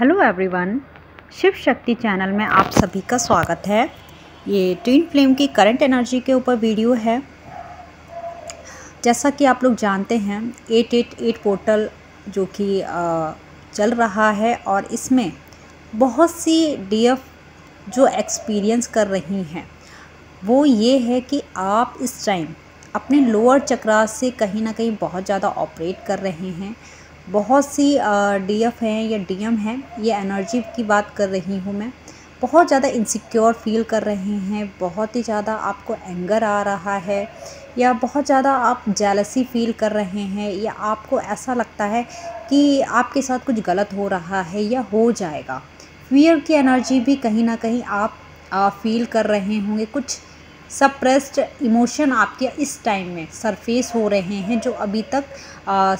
Hello everyone, Shiv Shakti channel में आप सभी का स्वागत है। ये ट्विन फ्लेम की करंट एनर्जी के ऊपर वीडियो है। जैसा कि आप लोग जानते हैं 888 पोर्टल जो कि चल रहा है और इसमें बहुत सी डीएफ जो एक्सपीरियंस कर रही हैं, वो ये है कि आप इस टाइम अपने लोअर चक्रा से कहीं ना कहीं बहुत ज़्यादा ऑपरेट कर रहे हैं। बहुत सी डीएफ हैं या डीएम हैं ये एनर्जी की बात कर रही हूँ मैं। बहुत ज़्यादा इनसिक्योर फील कर रहे हैं बहुत ही ज़्यादा आपको एंगर आ रहा है या बहुत ज़्यादा आप जेलसी फील कर रहे हैं या आपको ऐसा लगता है कि आपके साथ कुछ गलत हो रहा है या हो जाएगा। फियर की एनर्जी भी कहीं ना कहीं आप आ, फील कर रहे होंगे। कुछ सप्रेस्ड इमोशन आपके इस टाइम में सरफेस हो रहे हैं जो अभी तक आ,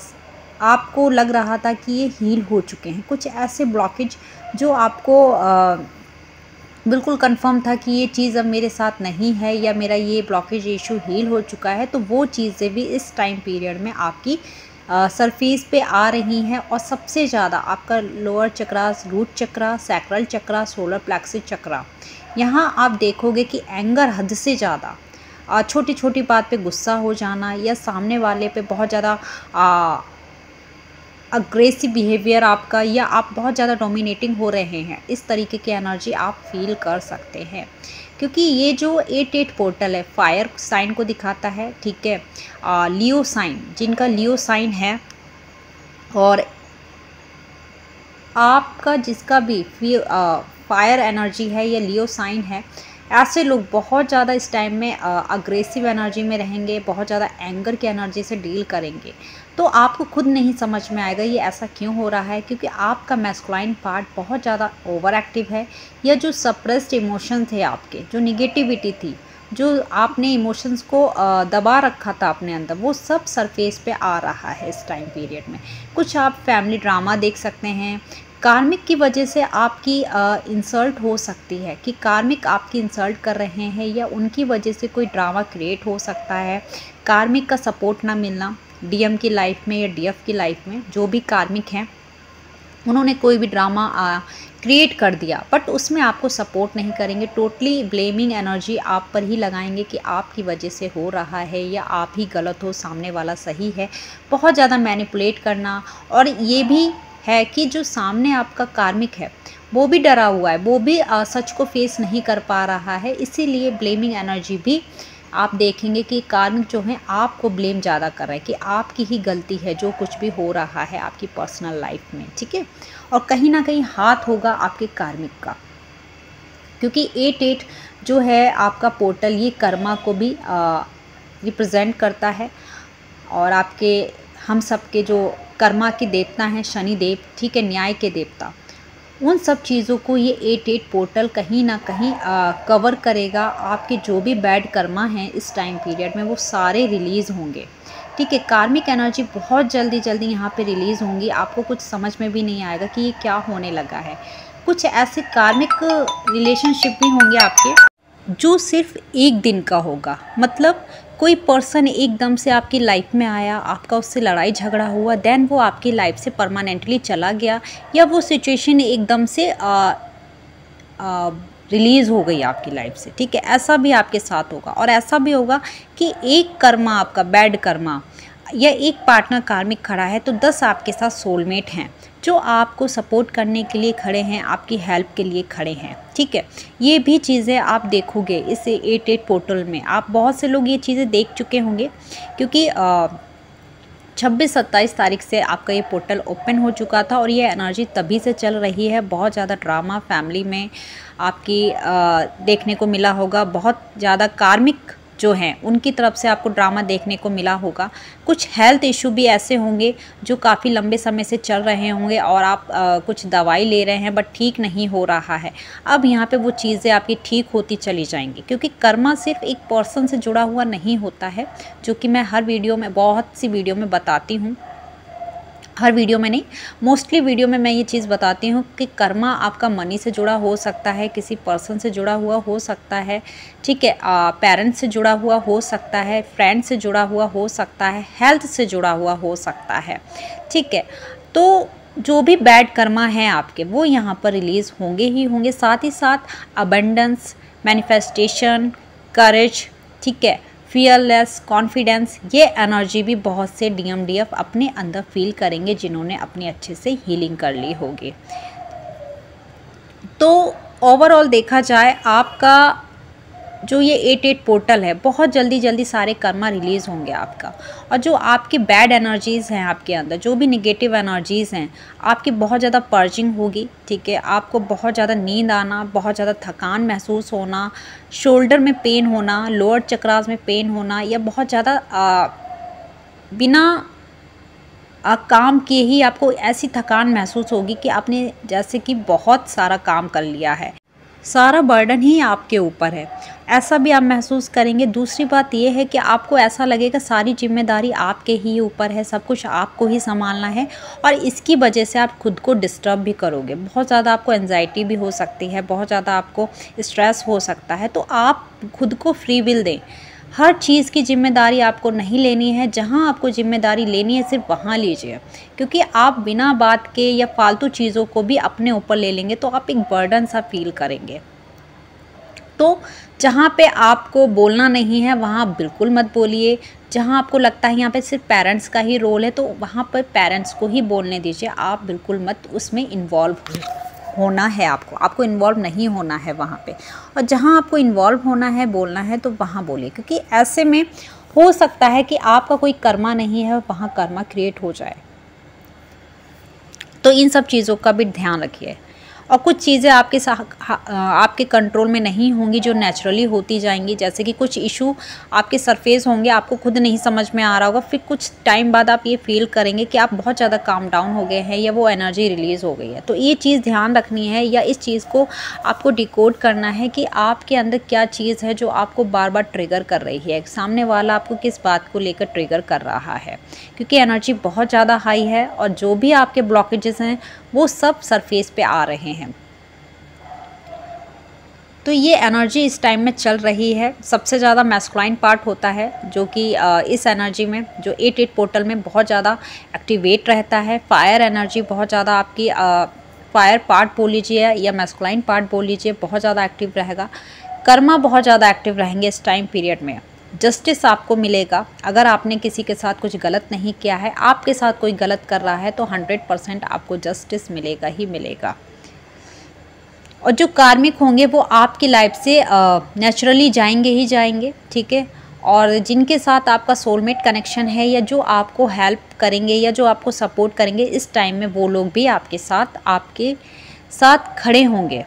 आपको लग रहा था कि ये हील हो चुके हैं। कुछ ऐसे ब्लॉकेज जो आपको आ, बिल्कुल कंफर्म था कि ये चीज़ अब मेरे साथ नहीं है या मेरा ये ब्लॉकेज इशू हील हो चुका है तो वो चीज़ें भी इस टाइम पीरियड में आपकी सरफेस पे आ रही हैं और सबसे ज़्यादा आपका lower chakra root chakra sacral chakra solar plexus chakra यहाँ आप देखोगे कि एंगर हद से ज़्यादा छोटी छोटी बात पे गुस्सा हो जाना या सामने वाले पे बहुत ज़्यादा अग्रेसिव बिहेवियर आपका या आप बहुत ज़्यादा डोमिनेटिंग हो रहे हैं इस तरीके की एनर्जी आप फील कर सकते हैं। क्योंकि ये जो एट एट पोर्टल है फायर साइन को दिखाता है ठीक है? आ, लियो साइन जिनका लियो साइन है और आपका जिसका भी फायर एनर्जी है या लियो साइन है ऐसे लोग बहुत ज़्यादा इस टाइम में अग्रेसिव एनर्जी में रहेंगे बहुत ज़्यादा एंगर की एनर्जी से डील करेंगे। तो आपको खुद नहीं समझ में आएगा ये ऐसा क्यों हो रहा है, क्योंकि आपका मैस्कुलाइन पार्ट बहुत ज़्यादा ओवर एक्टिव है। या जो सप्रेस्ड इमोशन थे आपके, जो निगेटिविटी थी, जो आपने इमोशंस को दबा रखा था अपने अंदर, वो सब सरफेस पे आ रहा है इस टाइम पीरियड में। कुछ आप फैमिली ड्रामा देख सकते हैं। कार्मिक की वजह से आपकी इंसल्ट हो सकती है कि कार्मिक आपकी इंसल्ट कर रहे हैं या उनकी वजह से कोई ड्रामा क्रिएट हो सकता है। कार्मिक का सपोर्ट ना मिलना। डीएम की लाइफ में या डीएफ की लाइफ में जो भी कार्मिक हैं, उन्होंने कोई भी ड्रामा क्रिएट कर दिया। बट उसमें आपको सपोर्ट नहीं करेंगे। टोटली ब्लेमिंग एनर्जी आप पर ही लगाएँगे कि आपकी वजह से हो रहा है या आप ही गलत हो, सामने वाला सही है। बहुत ज़्यादा मैनिपुलेट करना और ये भी है कि जो सामने आपका कार्मिक है, वो भी डरा हुआ है। वो भी सच को फेस नहीं कर पा रहा है। इसीलिए ब्लेमिंग एनर्जी भी आप देखेंगे कि कार्मिक जो है, आपको ब्लेम ज़्यादा कर रहा है कि आपकी ही गलती है जो कुछ भी हो रहा है आपकी पर्सनल लाइफ में, ठीक है? और कहीं ना कहीं हाथ होगा आपके कार्मिक का। क्योंकि एट एट जो है आपका पोर्टल, ये कर्मा को भी रिप्रेजेंट करता है और आपके, हम सब के जो कर्मा के देवता हैं शनि देव ठीक है, न्याय के देवता उन सब चीज़ों को ये एट एट पोर्टल कहीं ना कहीं आ, कवर करेगा। आपके जो भी बैड कर्मा हैं इस टाइम पीरियड में वो सारे रिलीज़ होंगे। ठीक है कार्मिक एनर्जी बहुत जल्दी जल्दी यहाँ पे रिलीज़ होंगी। आपको कुछ समझ में भी नहीं आएगा कि ये क्या होने लगा है। कुछ ऐसे कार्मिक रिलेशनशिप भी होंगे आपके। जो सिर्फ़ एक दिन का होगा। मतलब कोई पर्सन एकदम से आपकी लाइफ में आया आपका उससे लड़ाई झगड़ा हुआ देन वो आपकी लाइफ से परमानेंटली चला गया या वो सिचुएशन एकदम से आ, आ, रिलीज़ हो गई आपकी लाइफ से ठीक है? ऐसा भी आपके साथ होगा और ऐसा भी होगा कि एक कर्मा आपका बैड कर्मा या एक पार्टनर कार्मिक खड़ा है तो दस आपके साथ सोलमेट हैं। जो आपको सपोर्ट करने के लिए खड़े हैं आपकी हेल्प के लिए खड़े हैं ठीक है? ये भी चीज़ें आप देखोगे इस एट एट पोर्टल में। आप बहुत से लोग ये चीज़ें देख चुके होंगे क्योंकि छब्बीस सत्ताईस तारीख से आपका ये पोर्टल ओपन हो चुका था और ये एनर्जी तभी से चल रही है। बहुत ज़्यादा ड्रामा फैमिली में आपकी आ, देखने को मिला होगा। बहुत ज़्यादा कार्मिक जो हैं उनकी तरफ़ से आपको ड्रामा देखने को मिला होगा। कुछ हेल्थ इशू भी ऐसे होंगे जो काफ़ी लंबे समय से चल रहे होंगे और आप आ, कुछ दवाई ले रहे हैं बट ठीक नहीं हो रहा है। अब यहाँ पे वो चीज़ें आपकी ठीक होती चली जाएँगी क्योंकि कर्मा सिर्फ़ एक पर्सन से जुड़ा हुआ नहीं होता है जो कि मैं हर वीडियो में बहुत सी वीडियो में बताती हूँ। हर वीडियो में नहीं मोस्टली वीडियो में मैं ये चीज़ बताती हूँ कि कर्मा आपका मनी से जुड़ा हो सकता है, किसी पर्सन से जुड़ा हुआ हो सकता है, ठीक है पेरेंट्स से जुड़ा हुआ हो सकता है फ्रेंड से जुड़ा हुआ हो सकता है हेल्थ से जुड़ा हुआ हो सकता है, ठीक है। तो जो भी बैड कर्मा है आपके, वो यहाँ पर रिलीज़ होंगे ही होंगे, साथ ही साथ अबंडेंस मैनिफेस्टेशन करेज ठीक है फियरलेस कॉन्फिडेंस ये एनर्जी भी बहुत से डीएमडीएफ अपने अंदर फील करेंगे जिन्होंने अपनी अच्छे से हीलिंग कर ली होगी। तो ओवरऑल देखा जाए, आपका जो ये एट एट पोर्टल है बहुत जल्दी जल्दी सारे कर्मा रिलीज़ होंगे आपका। और जो आपकी बैड एनर्जीज़ हैं आपके अंदर जो भी निगेटिव एनर्जीज़ हैं आपकी बहुत ज़्यादा पर्जिंग होगी ठीक है? आपको बहुत ज़्यादा नींद आना बहुत ज़्यादा थकान महसूस होना शोल्डर में पेन होना लोअर चक्रास में पेन होना या बहुत ज़्यादा बिना आ, काम किए ही आपको ऐसी थकान महसूस होगी कि आपने जैसे कि बहुत सारा काम कर लिया है। सारा बर्डन ही आपके ऊपर है। ऐसा भी आप महसूस करेंगे। दूसरी बात यह है कि आपको ऐसा लगेगा, सारी ज़िम्मेदारी आपके ही ऊपर है, सब कुछ आपको ही संभालना है और इसकी वजह से आप खुद को डिस्टर्ब भी करोगे। बहुत ज़्यादा आपको एनजाइटी भी हो सकती है, बहुत ज़्यादा आपको स्ट्रेस हो सकता है। तो आप खुद को फ्री विल दें। हर चीज़ की ज़िम्मेदारी आपको नहीं लेनी है। जहाँ आपको ज़िम्मेदारी लेनी है, सिर्फ़ वहाँ लीजिए। क्योंकि आप बिना बात के या फालतू चीज़ों को भी अपने ऊपर ले लेंगे तो आप एक बर्डन सा फील करेंगे। तो जहाँ पे आपको बोलना नहीं है, वहाँ बिल्कुल मत बोलिए। जहाँ आपको लगता है यहाँ पे सिर्फ़ पेरेंट्स का ही रोल है तो वहाँ पर पेरेंट्स को ही बोलने दीजिए। आप बिल्कुल मत उसमें इन्वॉल्व होना है आपको। आपको इन्वॉल्व नहीं होना है वहाँ पे। और जहाँ आपको इन्वॉल्व होना है, बोलना है तो वहाँ बोलिए। क्योंकि ऐसे में हो सकता है कि आपका कोई कर्मा नहीं है, वहाँ कर्मा क्रिएट हो जाए। तो इन सब चीज़ों का भी ध्यान रखिए। और कुछ चीज़ें आपके आपके कंट्रोल में नहीं होंगी जो नेचुरली होती जाएँगी, जैसे कि कुछ इशू आपके सरफेस होंगे, आपको खुद नहीं समझ में आ रहा होगा, फिर कुछ टाइम बाद आप ये फील करेंगे कि आप बहुत ज़्यादा काम डाउन हो गए हैं या वो एनर्जी रिलीज़ हो गई है। तो ये चीज़ ध्यान रखनी है या इस चीज़ को आपको डिकोड करना है कि आपके अंदर क्या चीज़ है जो आपको बार बार ट्रिगर कर रही है। सामने वाला आपको किस बात को लेकर ट्रिगर कर रहा है? क्योंकि एनर्जी बहुत ज़्यादा हाई है और जो भी आपके ब्लॉकेजेस हैं वो सब सरफेस पे आ रहे हैं। तो ये एनर्जी इस टाइम में चल रही है। सबसे ज़्यादा मैस्कुलाइन पार्ट होता है, जो कि इस एनर्जी में, जो एट एट पोर्टल में बहुत ज़्यादा एक्टिवेट रहता है। फायर एनर्जी बहुत ज़्यादा आपकी फायर पार्ट बोल लीजिए या मैस्कुलाइन पार्ट बोल लीजिए, बहुत ज़्यादा एक्टिव रहेगा। कर्मा बहुत ज़्यादा एक्टिव रहेंगे इस टाइम पीरियड में। जस्टिस आपको मिलेगा। अगर आपने किसी के साथ कुछ गलत नहीं किया है, आपके साथ कोई गलत कर रहा है तो हंड्रेड परसेंट आपको जस्टिस मिलेगा ही मिलेगा। और जो कार्मिक होंगे, वो आपकी लाइफ से नेचुरली जाएँगे ही जाएँगे, ठीक है? और जिनके साथ आपका सोलमेट कनेक्शन है, या जो आपको हेल्प करेंगे, या जो आपको सपोर्ट करेंगे, इस टाइम में वो लोग भी आपके साथ आपके साथ खड़े होंगे।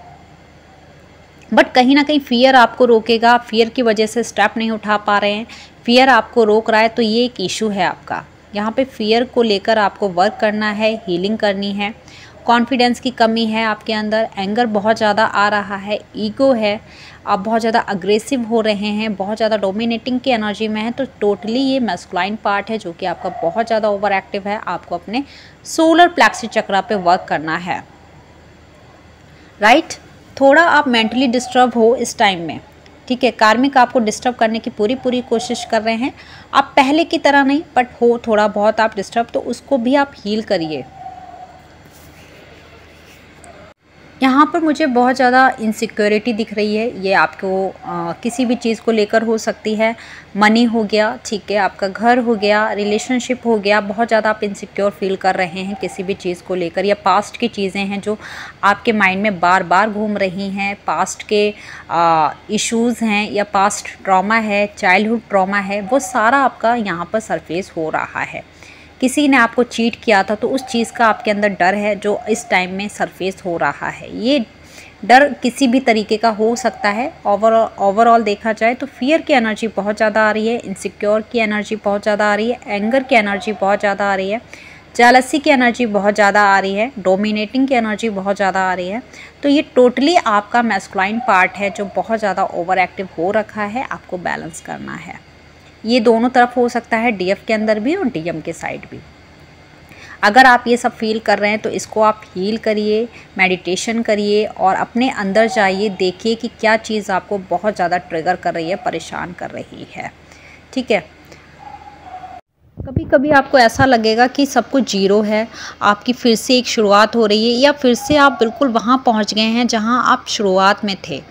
बट कहीं ना कहीं फ़ियर आपको रोकेगा फ़ियर की वजह से स्टेप नहीं उठा पा रहे हैं। फ़ियर आपको रोक रहा है तो ये एक इशू है आपका। यहाँ पे फ़ियर को लेकर आपको वर्क करना है हीलिंग करनी है। कॉन्फिडेंस की कमी है आपके अंदर एंगर बहुत ज़्यादा आ रहा है ईगो है। आप बहुत ज़्यादा अग्रेसिव हो रहे हैं, बहुत ज़्यादा डोमिनेटिंग की एनर्जी में है तो टोटली ये मेस्कुलाइन पार्ट है जो कि आपका बहुत ज़्यादा ओवर एक्टिव है। आपको अपने सोलर प्लेक्सी चक्रा पे वर्क करना है। राइट थोड़ा आप मेंटली डिस्टर्ब हो इस टाइम में, ठीक है? कार्मिक आपको डिस्टर्ब करने की पूरी पूरी कोशिश कर रहे हैं। आप पहले की तरह नहीं बट हो थोड़ा बहुत आप डिस्टर्ब तो उसको भी आप हील करिए। यहाँ पर मुझे बहुत ज़्यादा इनसिक्योरिटी दिख रही है। ये आपको आ, किसी भी चीज़ को लेकर हो सकती है। मनी हो गया ठीक है आपका घर हो गया रिलेशनशिप हो गया बहुत ज़्यादा आप इनसिक्योर फील कर रहे हैं किसी भी चीज़ को लेकर या पास्ट की चीज़ें हैं जो आपके माइंड में बार बार घूम रही हैं। पास्ट के इश्यूज़ हैं या पास्ट ट्रॉमा है चाइल्डहुड ट्रॉमा है वो सारा आपका यहाँ पर सरफेस हो रहा है। किसी ने आपको चीट किया था तो उस चीज़ का आपके अंदर डर है जो इस टाइम में सरफेस हो रहा है। ये डर किसी भी तरीके का हो सकता है। ओवर ओवरऑल देखा जाए तो फियर की एनर्जी बहुत ज़्यादा आ रही है इनसिक्योर की एनर्जी बहुत ज़्यादा आ रही है एंगर की एनर्जी बहुत ज़्यादा आ रही है जालसी की एनर्जी बहुत ज़्यादा आ रही है डोमिनेटिंग की एनर्जी बहुत ज़्यादा आ रही है। तो ये टोटली आपका मैस्कुलाइन पार्ट है जो बहुत ज़्यादा ओवर एक्टिव हो रखा है, आपको बैलेंस करना है। ये दोनों तरफ़ हो सकता है डीएफ के अंदर भी और डीएम के साइड भी। अगर आप ये सब फील कर रहे हैं तो इसको आप हील करिए मेडिटेशन करिए और अपने अंदर जाइए, देखिए कि क्या चीज़ आपको बहुत ज़्यादा ट्रिगर कर रही है, परेशान कर रही है। ठीक है? कभी कभी आपको ऐसा लगेगा कि सब कुछ ज़ीरो है, आपकी फिर से एक शुरुआत हो रही है या फिर से आप बिल्कुल वहाँ पहुँच गए हैं जहाँ आप शुरुआत में थे।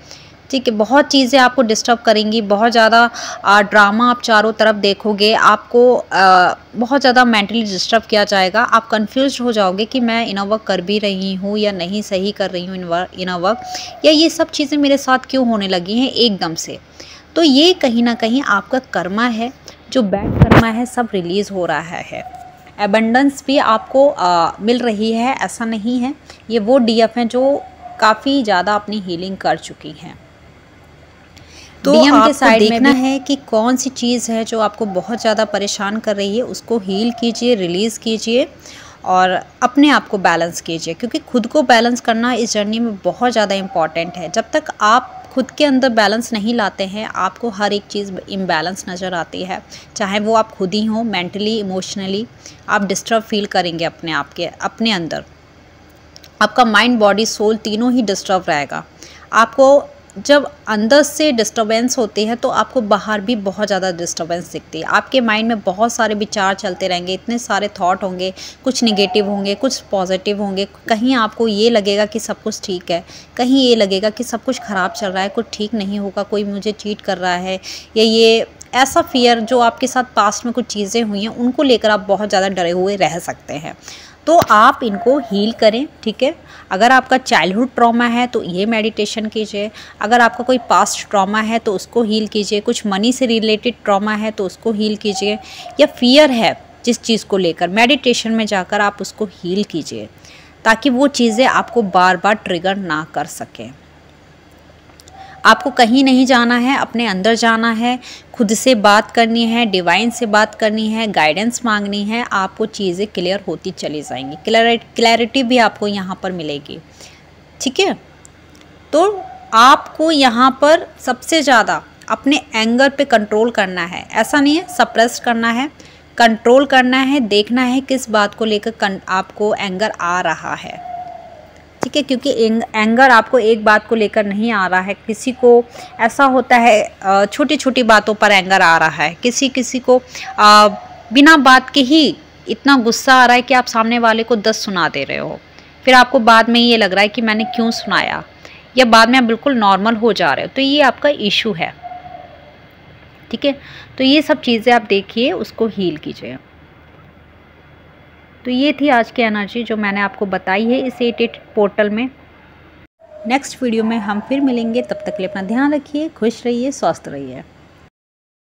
ठीक है बहुत चीज़ें आपको डिस्टर्ब करेंगी बहुत ज़्यादा ड्रामा आप चारों तरफ़ देखोगे आपको आ, बहुत ज़्यादा मेंटली डिस्टर्ब किया जाएगा। आप कंफ्यूज हो जाओगे कि मैं इनर वर्क कर भी रही हूँ या नहीं सही कर रही हूँ इनर वर्क या ये सब चीज़ें मेरे साथ क्यों होने लगी हैं एकदम से? तो ये कहीं ना कहीं आपका कर्मा है जो बैड कर्मा है सब रिलीज़ हो रहा है। एबंडेंस भी आपको आ, मिल रही है ऐसा नहीं है। ये वो डी हैं जो काफ़ी ज़्यादा अपनी हीलिंग कर चुकी हैं। तो डीएम के साइड देखना है कि कौन सी चीज़ है जो आपको बहुत ज़्यादा परेशान कर रही है उसको हील कीजिए रिलीज़ कीजिए और अपने आप को बैलेंस कीजिए क्योंकि खुद को बैलेंस करना इस जर्नी में बहुत ज़्यादा इंपॉर्टेंट है। जब तक आप खुद के अंदर बैलेंस नहीं लाते हैं आपको हर एक चीज़ इम्बैलेंस नज़र आती है। चाहे वो आप खुद ही हों मेंटली इमोशनली आप डिस्टर्ब फील करेंगे अपने आप के अपने अंदर। आपका माइंड बॉडी सोल तीनों ही डिस्टर्ब रहेगा। आपको जब अंदर से डिस्टर्बेंस होती है तो आपको बाहर भी बहुत ज़्यादा डिस्टर्बेंस दिखती है। आपके माइंड में बहुत सारे विचार चलते रहेंगे, इतने सारे थॉट होंगे, कुछ निगेटिव होंगे, कुछ पॉजिटिव होंगे। कहीं आपको ये लगेगा कि सब कुछ ठीक है, कहीं ये लगेगा कि सब कुछ ख़राब चल रहा है, कुछ ठीक नहीं होगा, कोई मुझे चीट कर रहा है, या ये ऐसा फियर जो आपके साथ पास्ट में कुछ चीज़ें हुई हैं, उनको लेकर आप बहुत ज़्यादा डरे हुए रह सकते हैं। तो आप इनको हील करें, ठीक है? अगर आपका चाइल्डहुड ट्रॉमा है तो ये मेडिटेशन कीजिए। अगर आपका कोई पास्ट ट्रॉमा है तो उसको हील कीजिए। कुछ मनी से रिलेटेड ट्रॉमा है तो उसको हील कीजिए। या फियर है, जिस चीज़ को लेकर मेडिटेशन में जाकर आप उसको हील कीजिए, ताकि वो चीज़ें आपको बार बार ट्रिगर ना कर सकें। आपको कहीं नहीं जाना है, अपने अंदर जाना है, खुद से बात करनी है डिवाइन से बात करनी है गाइडेंस मांगनी है, आपको चीज़ें क्लियर होती चली जाएँगी। क्लैरिटी भी आपको यहाँ पर मिलेगी। ठीक है? तो आपको यहाँ पर सबसे ज़्यादा अपने एंगर पे कंट्रोल करना है। ऐसा नहीं है सप्रेस करना है कंट्रोल करना है, देखना है किस बात को लेकर आपको एंगर आ रहा है। ठीक है क्योंकि एंगर आपको एक बात को लेकर नहीं आ रहा है। किसी को ऐसा होता है छोटी छोटी बातों पर एंगर आ रहा है। किसी किसी को आ, बिना बात के ही इतना गुस्सा आ रहा है कि आप सामने वाले को दस सुना दे रहे हो। फिर आपको बाद में ये लग रहा है कि मैंने क्यों सुनाया? या बाद में आप बिल्कुल नॉर्मल हो जा रहे हो। तो ये आपका इशू है। ठीक है? तो ये सब चीज़ें आप देखिए उसको हील कीजिए। तो ये थी आज की एनर्जी जो मैंने आपको बताई है इस एट एट पोर्टल में। नेक्स्ट वीडियो में हम फिर मिलेंगे, तब तक के लिए अपना ध्यान रखिए, खुश रहिए, स्वस्थ रहिए।